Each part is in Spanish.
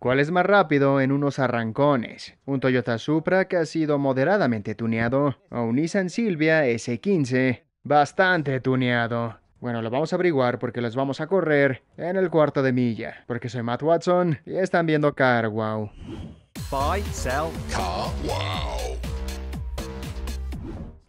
¿Cuál es más rápido en unos arrancones? ¿Un Toyota Supra que ha sido moderadamente tuneado o un Nissan Silvia S15 bastante tuneado? Bueno, lo vamos a averiguar porque los vamos a correr en el cuarto de milla. Porque soy Matt Watson y están viendo Car Wow. Buy, sell, Car Wow.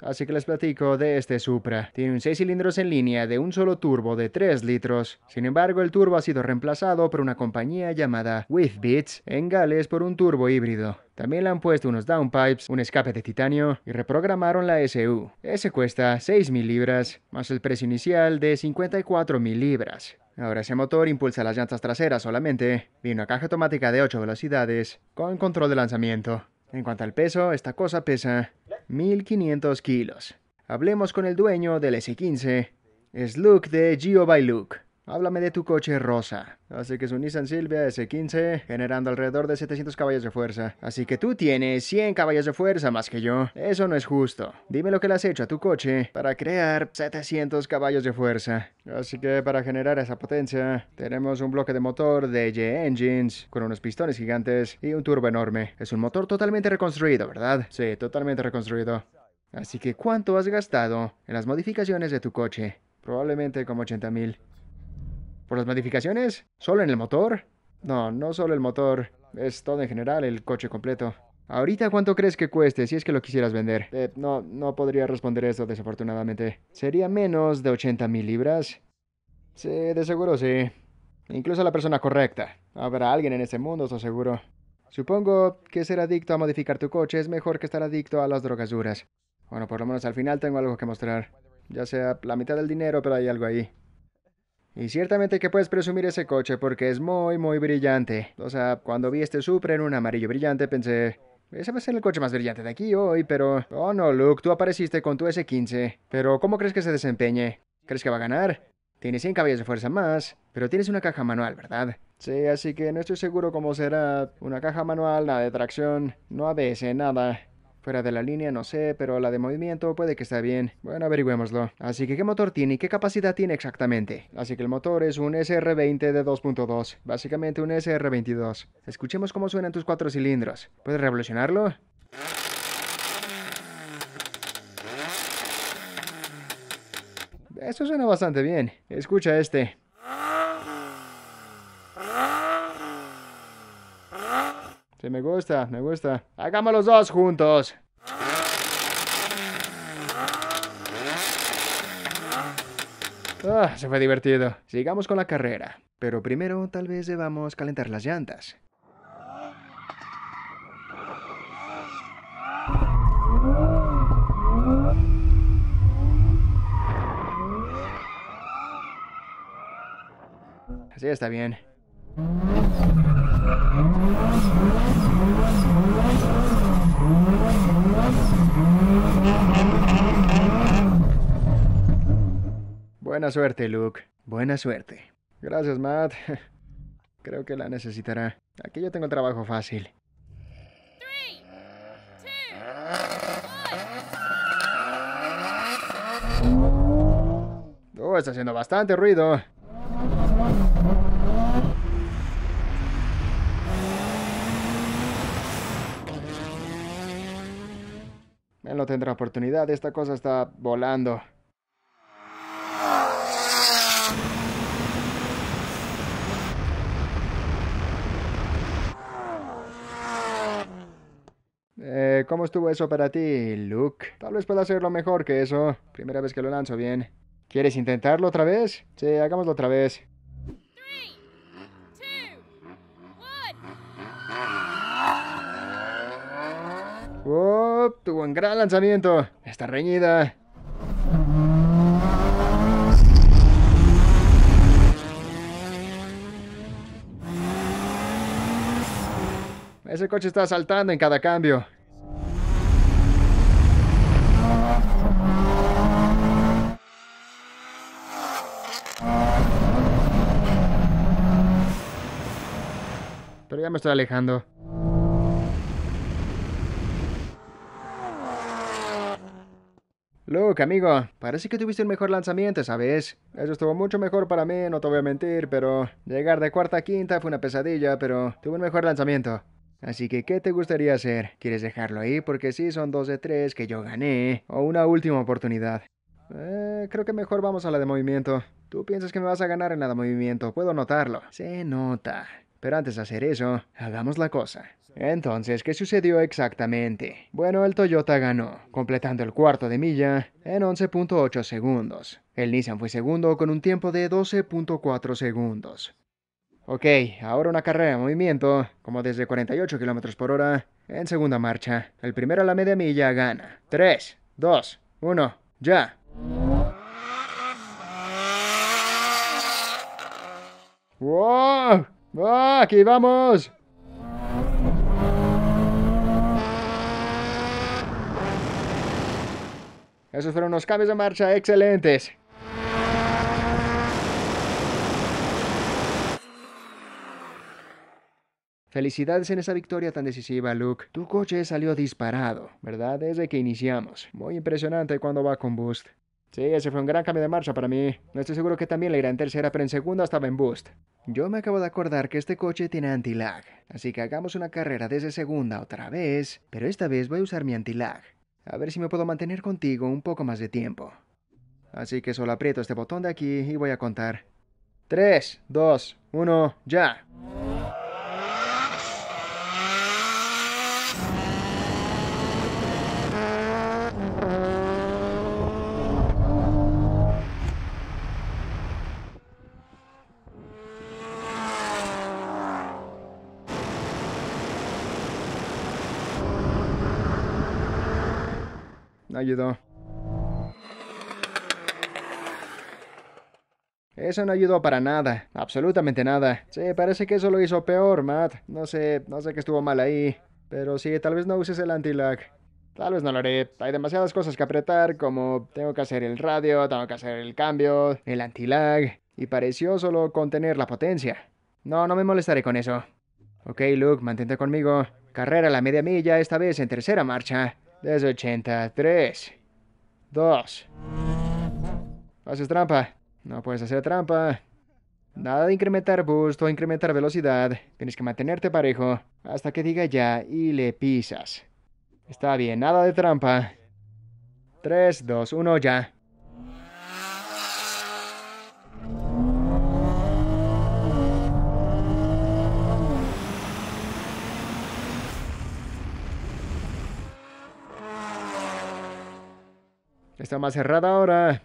Así que les platico de este Supra. Tiene un 6 cilindros en línea de un solo turbo de 3 litros. Sin embargo, el turbo ha sido reemplazado por una compañía llamada Withbits en Gales por un turbo híbrido. También le han puesto unos downpipes, un escape de titanio y reprogramaron la SU. Ese cuesta 6.000 libras, más el precio inicial de 54.000 libras. Ahora ese motor impulsa las llantas traseras solamente, y una caja automática de 8 velocidades, con control de lanzamiento. En cuanto al peso, esta cosa pesa 1500 kilos. Hablemos con el dueño del S15. Es de Geo by Luke. Háblame de tu coche rosa. Así que es un Nissan Silvia S15 generando alrededor de 700 caballos de fuerza. Así que tú tienes 100 caballos de fuerza más que yo. Eso no es justo. Dime lo que le has hecho a tu coche para crear 700 caballos de fuerza. Así que para generar esa potencia tenemos un bloque de motor de J Engines con unos pistones gigantes y un turbo enorme. Es un motor totalmente reconstruido, ¿verdad? Sí, totalmente reconstruido. Así que ¿cuánto has gastado en las modificaciones de tu coche? Probablemente como 80 mil. ¿Por las modificaciones? ¿Solo en el motor? No, no solo el motor, es todo en general, el coche completo. ¿Ahorita cuánto crees que cueste si es que lo quisieras vender? Eh, no, no podría responder eso desafortunadamente. ¿Sería menos de 80 mil libras? Sí, de seguro sí. Incluso la persona correcta. Habrá alguien en este mundo, estoy seguro. Supongo que ser adicto a modificar tu coche es mejor que estar adicto a las drogas duras. Bueno, por lo menos al final tengo algo que mostrar. Ya sea la mitad del dinero, pero hay algo ahí. Y ciertamente que puedes presumir ese coche porque es muy, muy brillante. O sea, cuando vi este Supra en un amarillo brillante pensé, ese va a ser el coche más brillante de aquí hoy, pero... Oh no, Luke, tú apareciste con tu S15. Pero ¿cómo crees que se desempeñe? ¿Crees que va a ganar? Tienes 100 caballos de fuerza más, pero tienes una caja manual, ¿verdad? Sí, así que no estoy seguro cómo será una caja manual, nada de tracción, no ABS, nada. Fuera de la línea no sé, pero la de movimiento puede que esté bien. Bueno, averigüémoslo. Así que, ¿qué motor tiene y qué capacidad tiene exactamente? Así que el motor es un SR20 de 2.2, básicamente un SR22. Escuchemos cómo suenan tus cuatro cilindros. ¿Puedes revolucionarlo? Eso suena bastante bien. Escucha este. Sí, me gusta, me gusta. Hagamos los dos juntos. Ah, se fue divertido. Sigamos con la carrera. Pero primero tal vez debamos calentar las llantas. Así está bien. Buena suerte, Luke. Buena suerte. Gracias, Matt. Creo que la necesitará. Aquí yo tengo el trabajo fácil. Oh, está haciendo bastante ruido. Él no tendrá oportunidad, esta cosa está volando. Eh, ¿Cómo estuvo eso para ti, Luke? Tal vez pueda hacerlo mejor que eso. Primera vez que lo lanzo bien. ¿Quieres intentarlo otra vez? Sí, hagámoslo otra vez. ¡Oh! Tuvo un gran lanzamiento. Está reñida. Ese coche está saltando en cada cambio. Pero ya me estoy alejando. Luke, amigo, parece que tuviste un mejor lanzamiento, ¿sabes? Eso estuvo mucho mejor para mí, no te voy a mentir, pero llegar de cuarta a quinta fue una pesadilla, pero tuve un mejor lanzamiento. Así que, ¿qué te gustaría hacer? ¿Quieres dejarlo ahí? Porque sí, son dos de tres que yo gané. O una última oportunidad. Eh, creo que mejor vamos a la de movimiento. Tú piensas que me vas a ganar en la de movimiento, puedo notarlo. Se nota. Pero antes de hacer eso, hagamos la cosa. Entonces, ¿qué sucedió exactamente? Bueno, el Toyota ganó, completando el cuarto de milla en 11.8 segundos. El Nissan fue segundo con un tiempo de 12.4 segundos. Ok, ahora una carrera en movimiento, como desde 48 km por hora, en segunda marcha. El primero a la media milla gana. 3, 2, 1, ya. ¡Wow! ¡Ah, ¡Aquí vamos! Esos fueron unos cambios de marcha excelentes. Felicidades en esa victoria tan decisiva, Luke. Tu coche salió disparado, ¿verdad? Desde que iniciamos. Muy impresionante cuando va con boost. Sí, ese fue un gran cambio de marcha para mí. No estoy seguro que también le irá en tercera, pero en segunda estaba en boost. Yo me acabo de acordar que este coche tiene anti-lag, así que hagamos una carrera desde segunda otra vez, pero esta vez voy a usar mi anti-lag. A ver si me puedo mantener contigo un poco más de tiempo. Así que solo aprieto este botón de aquí y voy a contar. 3, 2, 1, ya. Ayudó. Eso no ayudó para nada, absolutamente nada. Sí, parece que eso lo hizo peor, Matt. No sé, no sé qué estuvo mal ahí. Pero sí, tal vez no uses el anti-lag. Tal vez no lo haré. Hay demasiadas cosas que apretar, como tengo que hacer el radio, tengo que hacer el cambio, el anti-lag. Y pareció solo contener la potencia. No, no me molestaré con eso. Ok, Luke, mantente conmigo. Carrera a la media milla, esta vez en tercera marcha. Desde 83. 2. Haces trampa. No puedes hacer trampa. Nada de incrementar boost o incrementar velocidad. Tienes que mantenerte parejo hasta que diga ya y le pisas. Está bien, nada de trampa. 3, 2, 1, ya. Está más cerrada ahora.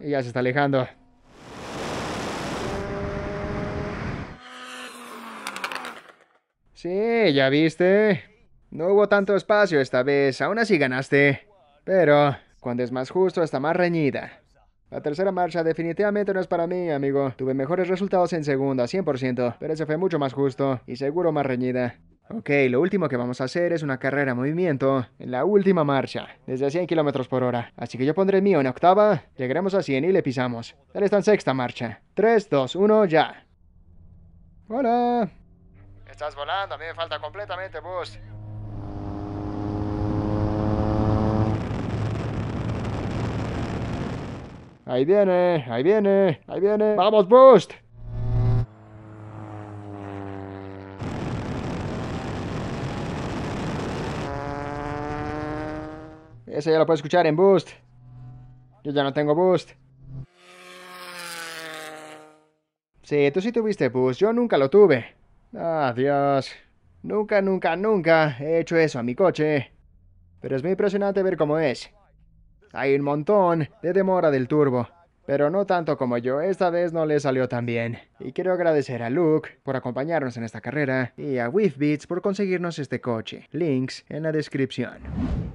Y ya se está alejando. Sí, ya viste. No hubo tanto espacio esta vez, aún así ganaste. Pero, cuando es más justo, está más reñida. La tercera marcha definitivamente no es para mí, amigo. Tuve mejores resultados en segunda, 100%, pero ese fue mucho más justo y seguro más reñida. Ok, lo último que vamos a hacer es una carrera en movimiento en la última marcha, desde 100 km por hora. Así que yo pondré el mío en octava, llegaremos a 100 y le pisamos. Él está en sexta marcha. 3, 2, 1, ya. Hola. Estás volando, a mí me falta completamente boost. Ahí viene, ahí viene, ahí viene. ¡Vamos, Boost! Ese ya lo puedo escuchar en Boost. Yo ya no tengo Boost. Sí, tú sí tuviste Boost, yo nunca lo tuve. Ah, Dios. Nunca, nunca, nunca he hecho eso a mi coche. Pero es muy impresionante ver cómo es. Hay un montón de demora del turbo. Pero no tanto como yo, esta vez no le salió tan bien. Y quiero agradecer a Luke por acompañarnos en esta carrera y a Beats por conseguirnos este coche. Links en la descripción.